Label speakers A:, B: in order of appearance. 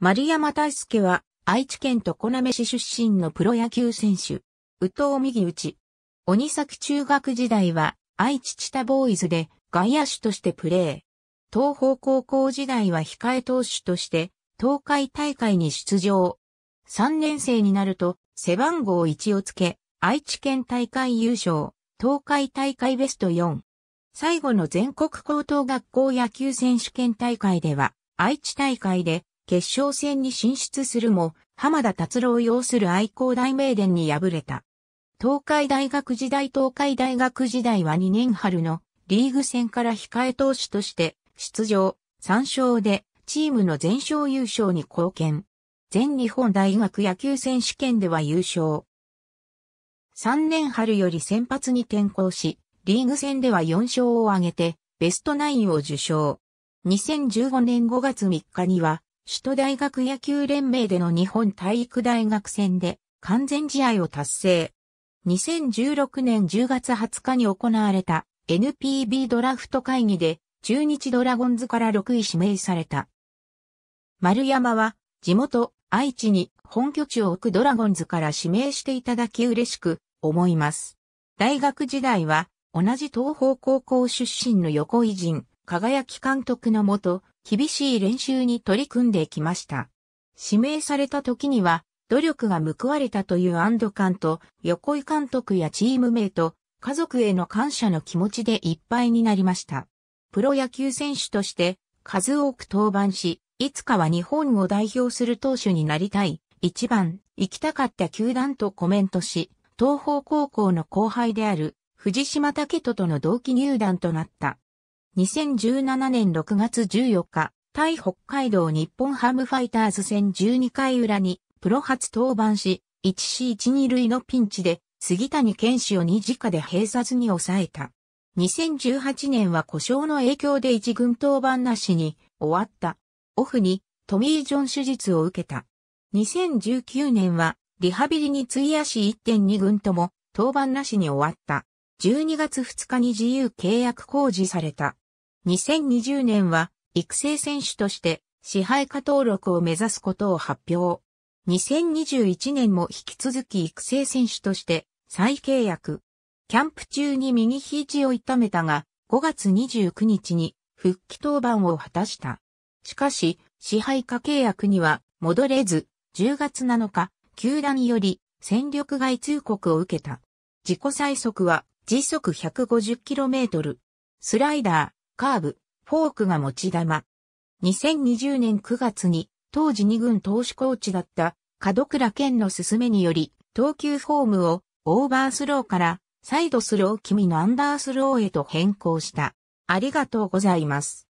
A: 丸山大輔は愛知県常滑市出身のプロ野球選手。宇藤右打。鬼崎中学時代は愛知チタボーイズで外野手としてプレー。東方高校時代は控え投手として東海大会に出場。3年生になると背番号1をつけ、愛知県大会優勝、東海大会ベスト4。最後の全国高等学校野球選手権大会では、愛知大会で決勝戦に進出するも、浜田達郎を要する愛好大名電に敗れた。東海大学時代東海大学時代は2年春のリーグ戦から控え投手として出場、3勝でチームの全勝優勝に貢献。全日本大学野球選手権では優勝。3年春より先発に転向し、リーグ戦では4勝を挙げてベストナインを受賞。2015年5月3日には首都大学野球連盟での日本体育大学戦で完全試合を達成。2016年10月20日に行われた NPB ドラフト会議で中日ドラゴンズから6位指名された。丸山は地元愛知に本拠地を置くドラゴンズから指名していただき嬉しく思います。大学時代は同じ東方高校出身の横井人、輝き監督のもと、厳しい練習に取り組んできました。指名された時には、努力が報われたという安堵感と、横井監督やチームメイト、家族への感謝の気持ちでいっぱいになりました。プロ野球選手として数多く登板し、いつかは日本を代表する投手になりたい、一番行きたかった球団とコメントし、東方高校の後輩である藤島武人との同期入団となった。2017年6月14日、対北海道日本ハムファイターズ戦12回裏にプロ初登板し、1C12 塁のピンチで杉谷健士を2直で閉殺に抑えた。2018年は故障の影響で一軍登板なしに終わった。オフにトミー・ジョン手術を受けた。2019年はリハビリに費やし1.2軍とも登板なしに終わった。12月2日に自由契約公示された。2020年は育成選手として支配下登録を目指すことを発表。2021年も引き続き育成選手として再契約。キャンプ中に右肘を痛めたが、5月29日に復帰登板を果たした。しかし、支配下契約には戻れず、10月7日、球団より戦力外通告を受けた。自己最速は時速 150km。スライダー、カーブ、フォークが持ち玉。2020年9月に当時2軍投手コーチだった門倉健の勧めにより投球フォームをオーバースローからサイドスロー気味のアンダースローへと変更した。ありがとうございます。